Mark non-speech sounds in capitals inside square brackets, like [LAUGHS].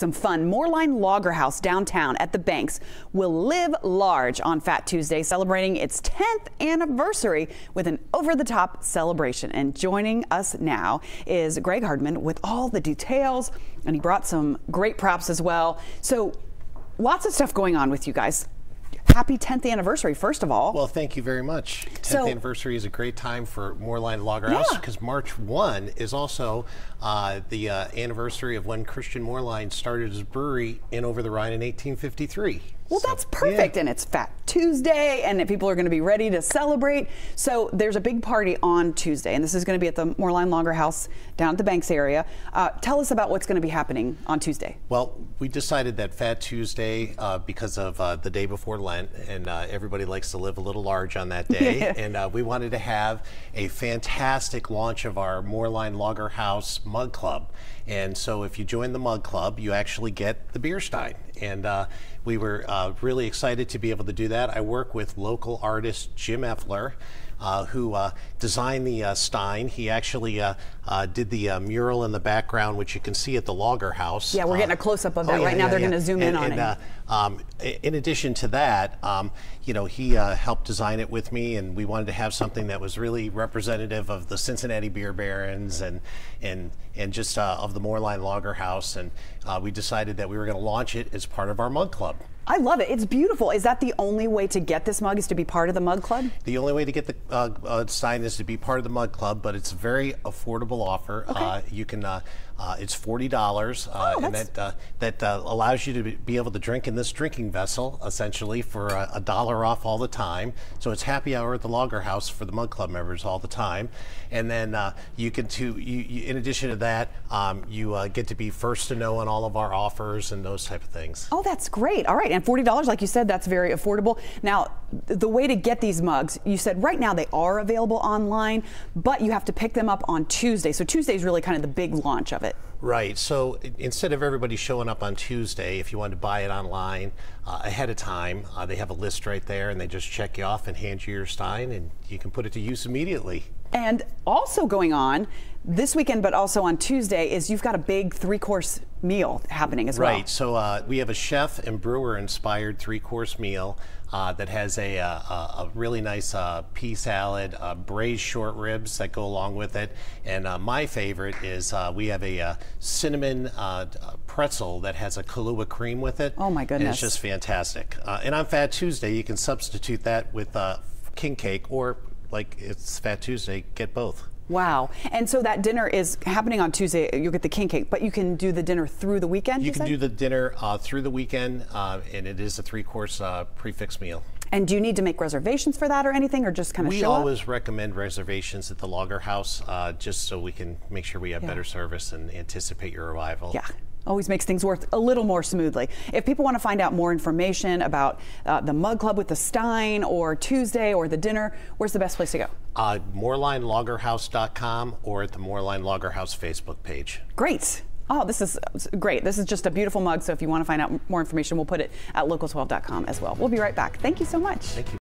Some fun. Moerlein Lager House downtown at the Banks will live large on Fat Tuesday, celebrating its 10th anniversary with an over the top celebration. And joining us now is Greg Hardman with all the details, and he brought some great props as well. So, lots of stuff going on with you guys happy 10th anniversary, first of all. Well, thank you very much. 10th so, anniversary is a great time for Moerlein Lager House because yeah. March 1 is also uh, the uh, anniversary of when Christian Moerlein started his brewery in Over the Rhine in 1853. Well, so, that's perfect. Yeah. And it's Fat Tuesday, and people are going to be ready to celebrate. So there's a big party on Tuesday, and this is going to be at the Moerlein Lager House down at the Banks area. Uh, tell us about what's going to be happening on Tuesday. Well, we decided that Fat Tuesday, uh, because of uh, the day before Lent, and uh, everybody likes to live a little large on that day, [LAUGHS] and uh, we wanted to have a fantastic launch of our Moerlein Lager House Mug Club. And so if you join the Mug Club, you actually get the beer stein. And uh, we were uh, really excited to be able to do that. I work with local artist Jim Effler. Uh, who uh, designed the uh, Stein. He actually uh, uh, did the mural in the background, which you can see at the Lager House. Yeah, we're getting a close up of that oh, yeah, right yeah, now. They're going to zoom and, in on and, it. Um, in addition to that, um, you know, he helped design it with me, and we wanted to have something that was really representative of the Cincinnati Beer Barons and and and just of the Moerlein Lager House. And we decided that we were going to launch it as part of our mug club. I love it. It's beautiful. Is that the only way to get this mug is to be part of the mug club? The only way to get the uh, uh, sign is to be part of the mug club, but it's a very affordable offer. Okay. Uh, you can, uh, uh, it's forty dollars, uh, oh, and that that allows you to be able to drink in this drinking vessel essentially for a, dollar off all the time. So it's happy hour at the Lager House for the mug club members all the time, and then you can to you, you, in addition to that, um, you get to be first to know on all of our offers and those type of things. Oh, that's great. All right. And $40, like you said, that's very affordable. Now, the way to get these mugs, you said right now they are available online, but you have to pick them up on Tuesday. So Tuesday is really kind of the big launch of it. Right. So instead of everybody showing up on Tuesday, if you want to buy it online uh, ahead of time, uh, they have a list right there and they just check you off and hand you your Stein and you can put it to use immediately. And also going on this weekend, but also on Tuesday, is you've got a big three course meal happening as right. well. Right. So uh, we have a chef and brewer inspired three course meal uh, that has a, uh, a, a really nice uh, pea salad, uh, braised short ribs that go along with it. And uh, my favorite is we have a cinnamon pretzel that has a Kahlua cream with it. Oh my goodness. It's just fantastic. and on Fat Tuesday, you can substitute that with king cake or like it's Fat Tuesday, get both. Wow. And so that dinner is happening on Tuesday. You'll get the king cake, but you can do the dinner through the weekend? You, you can said? do the dinner uh, through the weekend, uh, and it is a three course uh, prix fixe meal. And do you need to make reservations for that or anything, or just kind of we always up? recommend reservations at the Lager House, uh, just so we can make sure we have yeah. better service and anticipate your arrival. Yeah always makes things work a little more smoothly. If people want to find out more information about uh, the Mug Club with the Stein or Tuesday or the dinner, where's the best place to go? Uh, MoerleinLagerhouse.com or at the Moerlein Lager House Facebook page. Great. Oh, this is great. This is just a beautiful mug. So if you want to find out more information, we'll put it at local12.com as well. We'll be right back. Thank you so much. Thank you.